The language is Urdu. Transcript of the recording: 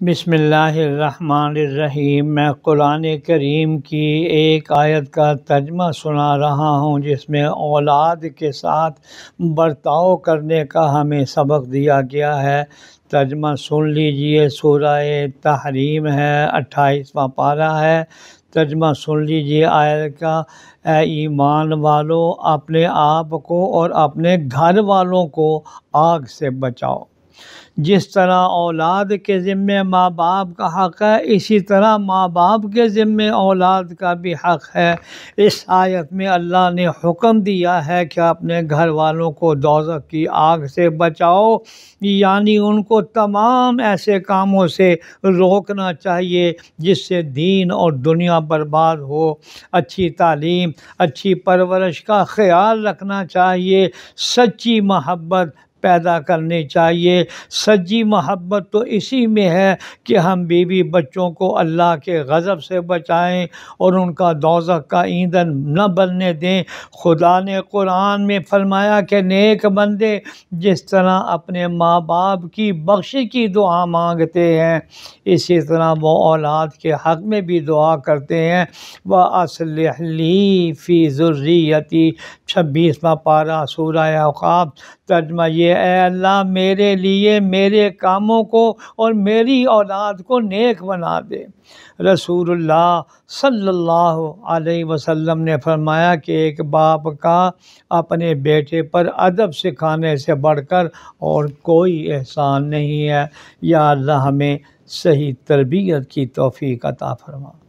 بسم اللہ الرحمن الرحیم۔ میں قرآن کریم کی ایک آیت کا ترجمہ سنا رہا ہوں، جس میں اولاد کے ساتھ برتاؤ کرنے کا ہمیں سبق دیا گیا ہے۔ ترجمہ سن لیجیے، سورہ تحریم ہے، اٹھائیسواں پارہ ہے۔ ترجمہ سن لیجیے آیت کا۔ اے ایمان والو، اپنے آپ کو اور اپنے گھر والوں کو آگ سے بچاؤ۔ جس طرح اولاد کے ذمے ماں باپ کا حق ہے، اسی طرح ماں باپ کے ذمے اولاد کا بھی حق ہے۔ اس آیت میں اللہ نے حکم دیا ہے کہ اپنے گھر والوں کو دوزخ کی آگ سے بچاؤ۔ یعنی ان کو تمام ایسے کاموں سے روکنا چاہیے جس سے دین اور دنیا برباد ہو۔ اچھی تعلیم، اچھی پرورش کا خیال رکھنا چاہیے۔ سچی محبت پیدا کرنی چاہیے۔ سچی محبت تو اسی میں ہے کہ ہم بیوی بچوں کو اللہ کے غضب سے بچائیں اور ان کا دوزخ کا ایندھن نہ بننے دیں۔ خدا نے قرآن میں فرمایا کہ نیک بندے جس طرح اپنے ماں باپ کی بخش کی دعا مانگتے ہیں، اسی طرح وہ اولاد کے حق میں بھی دعا کرتے ہیں۔ وہ اصلحلی فی ذریتی چھبیسواں پارہ سورہ اوقاب ترجمہ یہ اے اللہ، میرے لیے، میرے کاموں کو اور میری اولاد کو نیک بنا دے۔ رسول اللہ صلی اللہ علیہ وسلم نے فرمایا کہ ایک باپ کا اپنے بیٹے پر ادب سکھانے سے بڑھ کر اور کوئی احسان نہیں ہے۔ یا اللہ، ہمیں صحیح تربیت کی توفیق عطا فرما۔